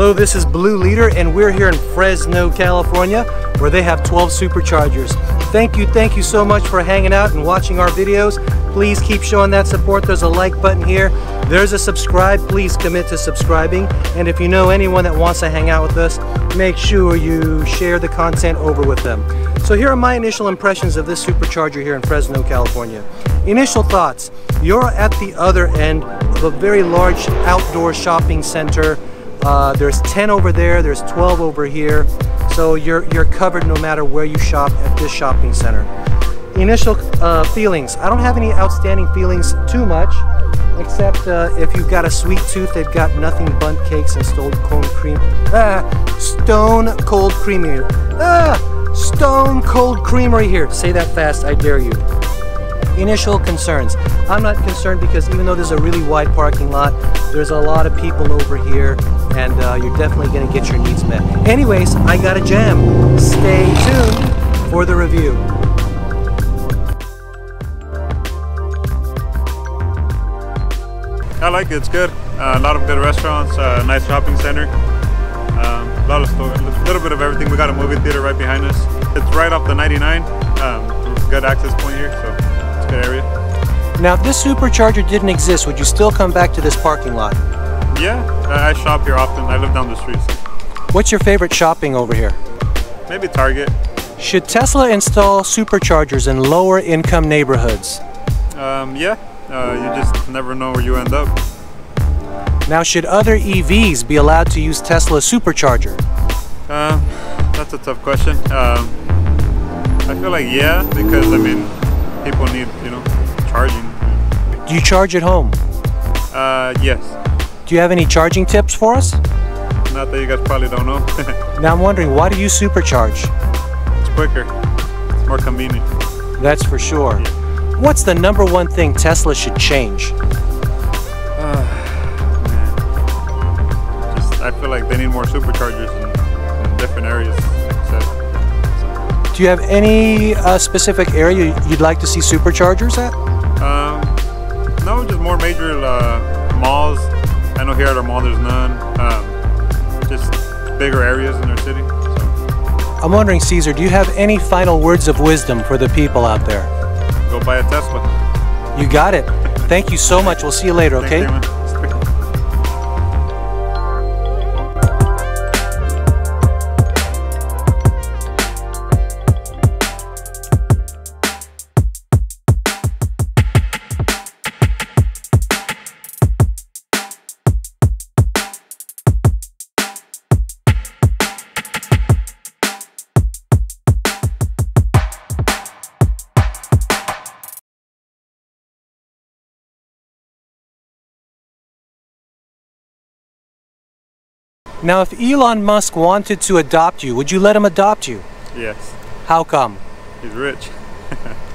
Hello, this is Blue Leader, and we're here in Fresno, California, where they have 12 superchargers. Thank you, thank you so much for hanging out and watching our videos. Please keep showing that support. There's a like button here. There's a subscribe. Please commit to subscribing. And if you know anyone that wants to hang out with us, make sure you share the content over with them. So here are my initial impressions of this supercharger here in Fresno, California. Initial thoughts. You're at the other end of a very large outdoor shopping center uh, there's 10 over there, there's 12 over here. So you're, you're covered no matter where you shop at this shopping center. Initial uh, feelings. I don't have any outstanding feelings too much, except uh, if you've got a sweet tooth, they've got nothing Bundt cakes and stone cold cream. Ah, stone cold creamery. Ah, stone cold creamery here. Say that fast, I dare you. Initial concerns. I'm not concerned because even though there's a really wide parking lot, there's a lot of people over here and uh, you're definitely going to get your needs met. Anyways, I got a jam. Stay tuned for the review. I like it, it's good. Uh, a lot of good restaurants, uh, nice shopping center. Um, a lot of store, a little bit of everything. We got a movie theater right behind us. It's right off the 99. Um, good access point here, so it's a good area. Now, if this supercharger didn't exist, would you still come back to this parking lot? Yeah, I shop here often. I live down the street. So. What's your favorite shopping over here? Maybe Target. Should Tesla install superchargers in lower income neighborhoods? Um, yeah, uh, you just never know where you end up. Now, should other EVs be allowed to use Tesla's supercharger? Uh, that's a tough question. Um, I feel like yeah, because I mean, people need, you know, charging. Do you charge at home? Uh, yes. Do you have any charging tips for us? Not that you guys probably don't know. now I'm wondering, why do you supercharge? It's quicker. It's more convenient. That's for sure. Yeah. What's the number one thing Tesla should change? Uh, Just, I feel like they need more superchargers in, in different areas. Do you have any uh, specific area you'd like to see superchargers at? Um, no, just more major uh, malls know here at our mall there's none. Um, just bigger areas in their city. So. I'm wondering, Cesar, do you have any final words of wisdom for the people out there? Go buy a Tesla. You got it. Thank you so much. We'll see you later, okay? Now, if Elon Musk wanted to adopt you, would you let him adopt you? Yes. How come? He's rich.